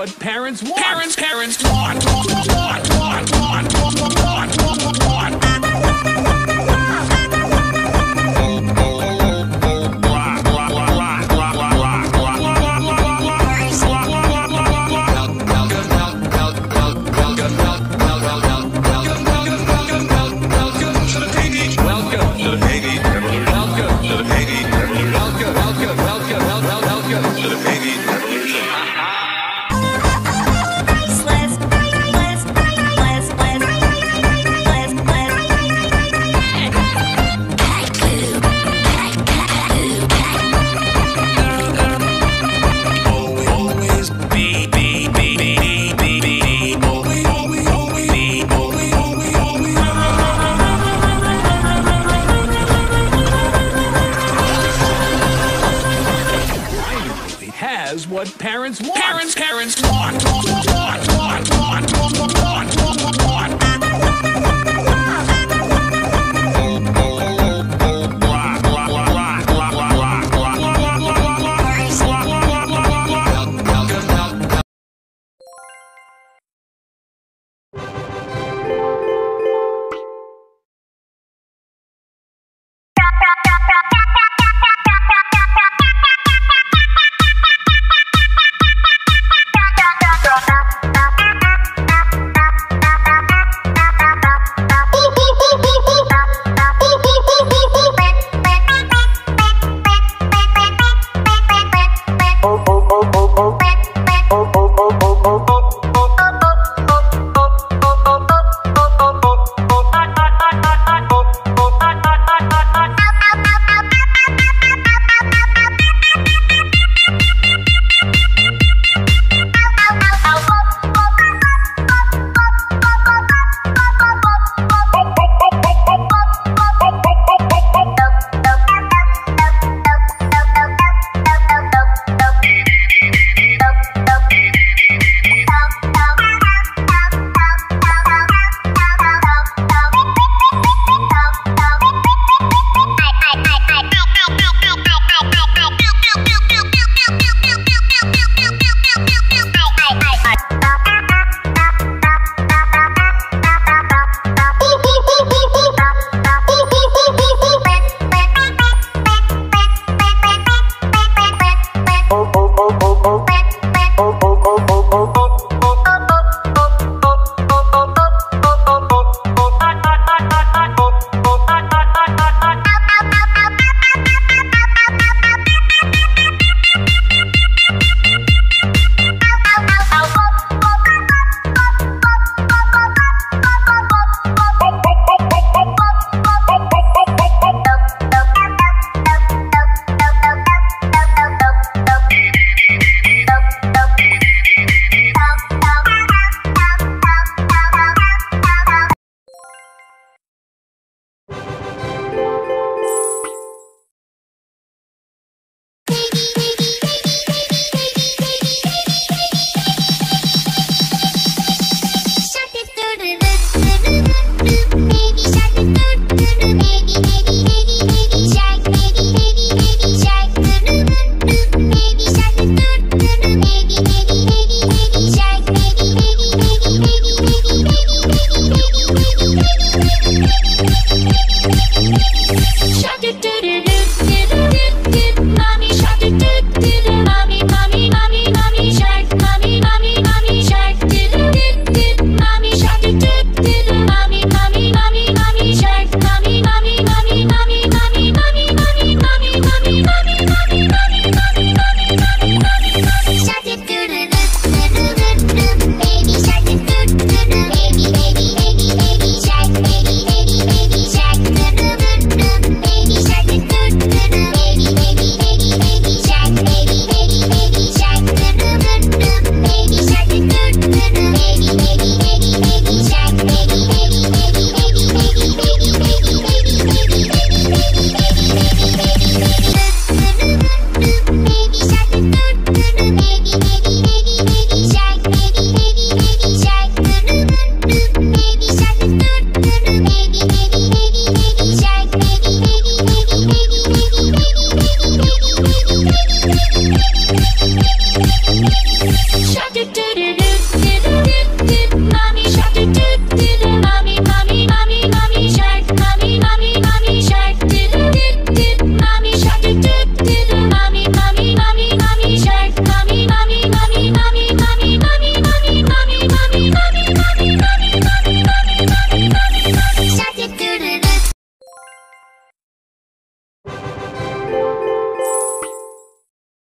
what parents want. Parents, parents. what parents want. Parents, parents want.